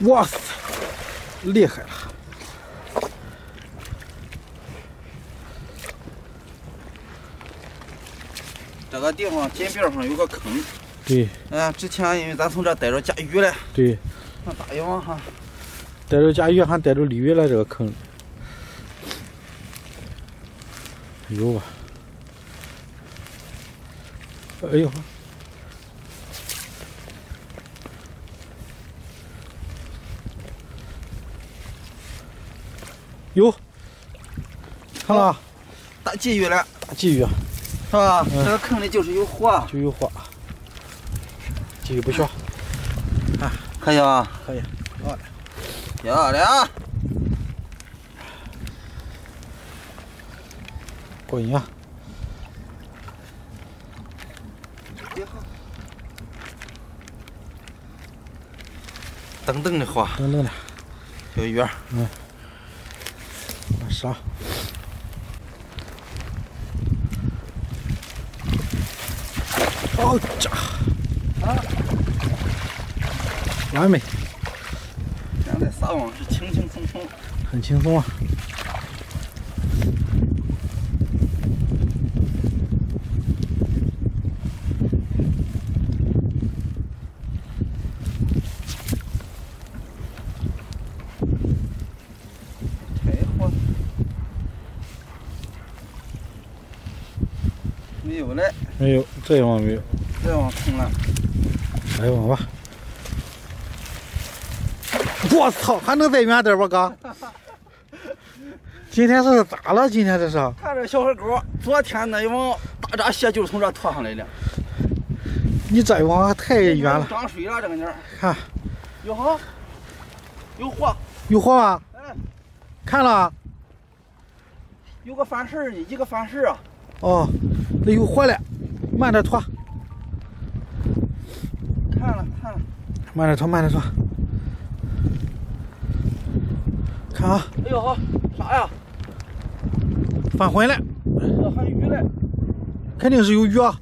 哇塞，厉害了！这个地方井边上有个坑。对。哎，之前因为咱从这逮着甲鱼了。对。那大鱼网哈。逮着甲鱼还逮着鲤鱼了这个坑。有吧？哎呦！有，看了，大鲫鱼了，大鲫鱼，是吧？这个坑里就是有货，就有货，鲫鱼不小，啊，可以吧？可以，漂亮，漂亮，过瘾啊！噔噔的货，噔噔的，小鱼儿，嗯。啥？好家伙！啊，完美！现在撒网是轻轻松松，很轻松啊。没有了，没有，这一网没有，这一网空了，来一网吧。我操，还能再远点不哥？今天是咋了？今天这是？看这小黑狗，昨天那一网大闸蟹就是从这拖上来的。你这一网还太远了。涨水了，这个鸟。看，有好，有货，有货吗？哎，看了。有个反式呢，一个反式啊。哦，那有货了，慢点拖。看了看了，慢点拖，慢点拖。看啊！哎呦好，啥呀？翻混了。这还有鱼嘞。肯定是有鱼啊。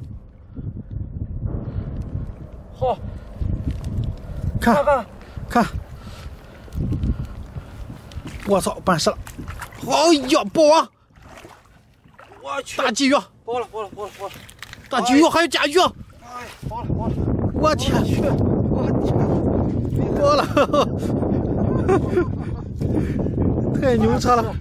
好。看看看。我操，办事了！哎呀，爆网！我去，大鲫鱼，包了，包了，包了，包了，大鲫鱼还有甲鱼，哎，包了，包了，我天去，我天，包了，太牛叉了！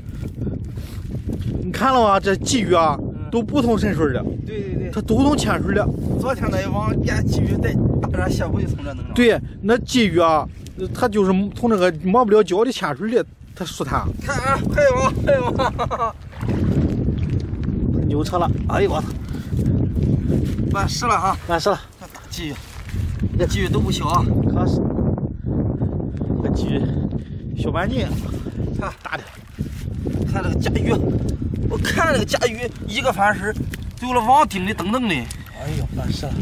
你看了吗？这鲫鱼啊，都不同深水的，对对对，它都从浅水的。昨天那一网连鲫鱼带大闸蟹不就从这弄的？对，那鲫鱼啊，它就是从那个摸不了脚的浅水里，它舒坦。看啊，还有网，还有网。牛车了！哎呦我操！完事了哈！完事了！那大鲫鱼，这鲫鱼都不小啊！可是，这鲫鱼小半斤，看大的。看这个甲鱼，我看这个甲鱼一个翻身，有了网顶的等等的。哎呦，完事了！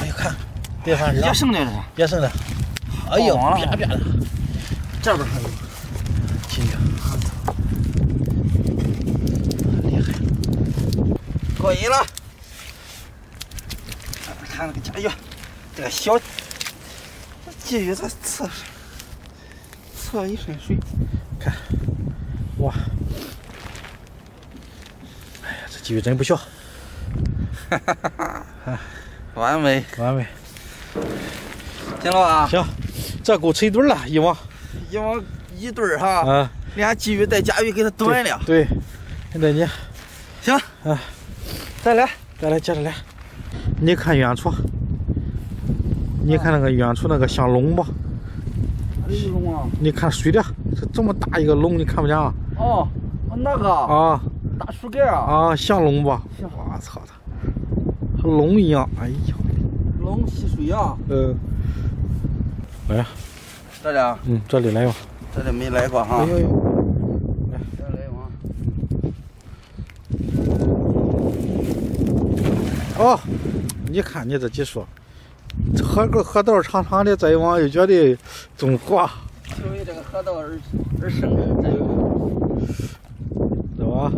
哎呦看，别翻身！别剩的了，别剩的。哎呦，别别的，这边还有鲫鱼。过瘾了！看那个甲鱼，这个小鲫鱼它侧侧一身水，看，哇！哎呀，这鲫鱼真不小！哈哈哈哈完美，完美，行了吧？行，这够成对了，一网，一网一对哈。啊，连鲫鱼带甲鱼给它端了。对，现在你，行，啊。再来，再来，接着来。你看远处，你看那个远处那个像龙不？哪里龙啊？你看水的，这这么大一个龙，你看不见啊？哦，那个啊，大树干啊。啊，像龙不？像。我操它，和龙一样。哎呀，龙吸水啊。嗯。来，这里啊。嗯，这里来吧。这里没来过哈。哎呦呦。哦，你看你这技术，河个河道长长的，这一网又觉得中活。因为这个河道而而生的，这有，知道吧？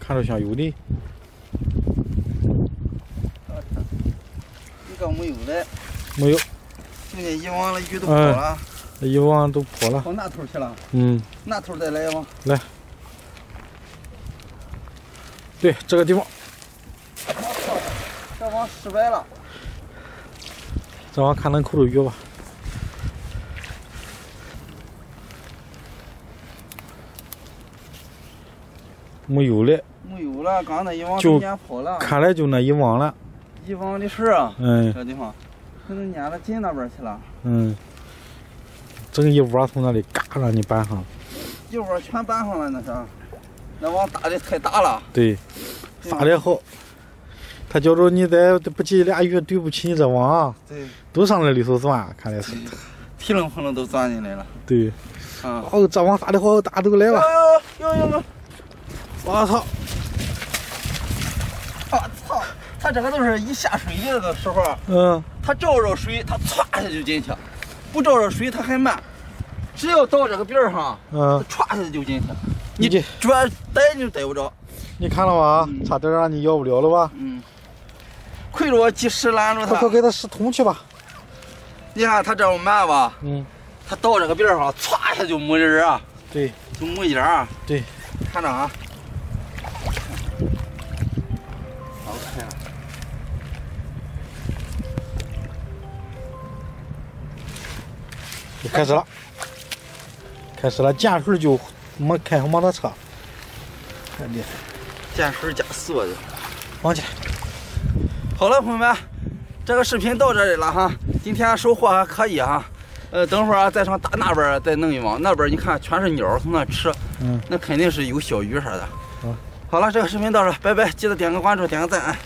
看着像有的，一个没有的，没有，一网了鱼都跑了，一网都跑了。跑那头去了，嗯，那头再来一网。来，对这个地方，我操，这网失败了。这网看能扣住鱼吧？没有了，没有了，刚那一网就都撵跑了。看来就那一网了。一网的事啊，嗯这地方可能撵到进那边去了，嗯，整一窝从那里嘎让你搬上。一窝全搬上了那是。那网打的太大了，对，撒的好。他觉着你再不急俩鱼对不起你这网啊，对，都上那里头钻，看来是。提楞碰楞都钻进来了。对，啊，哦，这网撒的好，大家都来了。哟哟哟哟！我操！我操！它这个都是一下水的个时候，嗯，它照着水，它歘一下就进去；不照着水，它还慢。只要到这个边儿上，嗯，歘一下就进去。你你这转逮你就逮不着。你看了吧？嗯差点让你要不了了吧？嗯，亏着我及时拦住他快快。给他使通去吧。你看他这么慢吧，嗯，他到这个边儿上，歘一下就没人啊，对，就没影儿。对，看着啊。开始了，开始了，见水就没开上摩托车，太厉害，见水加速的。往起来。好了，朋友们，这个视频到这里了哈。今天收获还可以哈。呃，等会儿啊，再上大那边再弄一网，那边你看全是鸟从那吃，嗯，那肯定是有小鱼啥的。好好了，这个视频到这，拜拜，记得点个关注，点个赞啊。